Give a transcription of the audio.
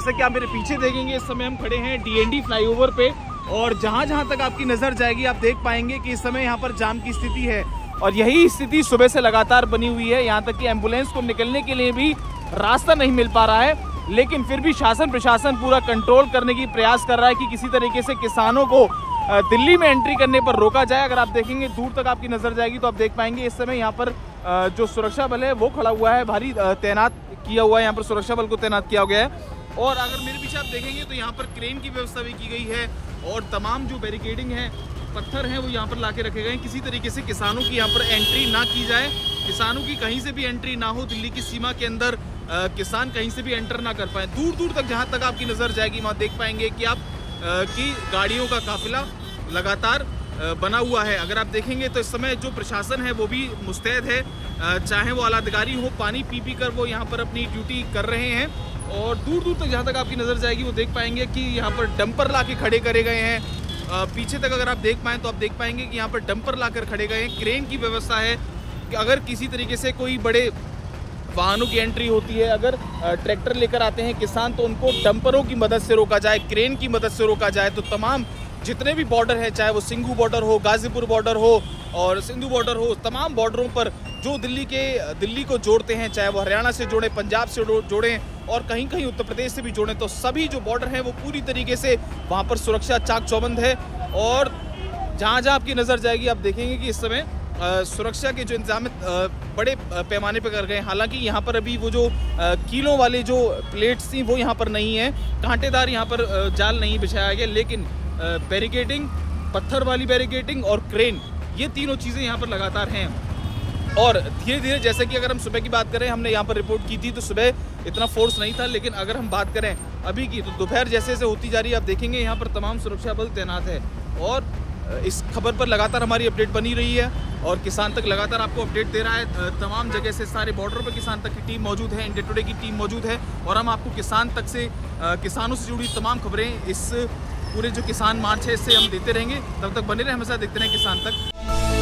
जैसा कि आप मेरे पीछे देखेंगे, इस समय हम खड़े हैं डीएनडी फ्लाईओवर पे, और जहाँ जहाँ तक आपकी नज़र जाएगी, आप देख पाएँगे कि इस समय यहाँ पर जाम की स्थिति है। और यही स्थिति सुबह से लगातार बनी हुई है। यहाँ तक कि एंबुलेंस को निकलने के लिए भी रास्ता नहीं मिल पा रहा है, लेकिन फिर भी शासन प्रशासन पूरा कंट्रोल करने की प्रयास कर रहा है कि किसी तरीके से किसानों को दिल्ली में एंट्री करने पर रोका जाए। अगर आप देखेंगे, दूर तक आपकी नज़र जाएगी तो आप देख पाएँगे, इस समय यहाँ पर जो सुरक्षा बल है, वो खड़ा हुआ है। भारी तैनात किया हुआ है। यहाँ पर सुरक्षा बल को तैनात किया गया है। और अगर मेरे पीछे आप देखेंगे तो यहाँ पर क्रेन की व्यवस्था भी की गई है और तमाम जो बैरिकेडिंग है पत्थर हैं वो यहाँ पर ला के रखे गए हैं। किसी तरीके से किसानों की यहाँ पर एंट्री ना की जाए। किसानों की कहीं से भी एंट्री ना हो दिल्ली की सीमा के अंदर आ, किसान कहीं से भी एंटर ना कर पाए। दूर दूर तक जहाँ तक आपकी नज़र जाएगी वहाँ देख पाएँगे कि आप आ, की गाड़ियों का काफिला लगातार बना हुआ है। अगर आप देखेंगे तो इस समय जो प्रशासन है, वो भी मुस्तैद है। चाहे वो आला अधिकारी हो, पानी पी पी कर वो यहाँ पर अपनी ड्यूटी कर रहे हैं और दूर दूर तक जहाँ तक आपकी नज़र जाएगी, वो देख पाएँगे कि यहाँ पर डंपर ला के खड़े करे गए हैं। पीछे तक अगर आप देख पाएँ तो आप देख पाएँगे कि यहाँ पर डंपर ला कर खड़े गए हैं। क्रेन की व्यवस्था है कि अगर किसी तरीके से कोई बड़े वाहनों की एंट्री होती है, अगर ट्रैक्टर लेकर आते हैं किसान तो उनको डंपरों की मदद से रोका जाए, क्रेन की मदद से रोका जाए तो तमाम जितने भी बॉर्डर हैं, चाहे वो सिंघू बॉर्डर हो, गाजीपुर बॉर्डर हो और सिंधु बॉर्डर हो तमाम बॉर्डरों पर जो दिल्ली के, दिल्ली को जोड़ते हैं, चाहे वो हरियाणा से जोड़े, पंजाब से जोड़ें और कहीं कहीं उत्तर प्रदेश से भी जोड़ें तो सभी जो बॉर्डर हैं, वो पूरी तरीके से वहाँ पर सुरक्षा चाक चौबंद है और जहाँ जहाँ आपकी नज़र जाएगी, आप देखेंगे कि इस समय सुरक्षा के जो इंतज़ाम बड़े पैमाने पर कर गए हालाँकि यहाँ पर अभी वो जो कीलों वाले जो प्लेट्स थी, वो यहाँ पर नहीं है। कांटेदार यहाँ पर जाल नहीं बिछाया गया, लेकिन बैरिकेडिंग पत्थर वाली बैरिकेडिंग और क्रेन ये तीनों चीज़ें यहाँ पर लगातार हैं। और धीरे धीरे जैसे कि अगर हम सुबह की बात करें, हमने यहाँ पर रिपोर्ट की थी तो सुबह इतना फोर्स नहीं था, लेकिन अगर हम बात करें अभी की तो दोपहर जैसे जैसे होती जा रही है, आप देखेंगे यहाँ पर तमाम सुरक्षा बल तैनात है। और इस खबर पर लगातार हमारी अपडेट बनी रही है, और किसान तक लगातार आपको अपडेट दे रहा है। तमाम जगह से सारे बॉर्डर पर किसान तक की टीम मौजूद है इंडिया टुडे की टीम मौजूद है, और हम आपको किसान तक से किसानों से जुड़ी तमाम खबरें इस पूरे जो किसान मार्च है, इससे हम देते रहेंगे। तब तक बने रहे, हमेशा देखते रहे किसान तक।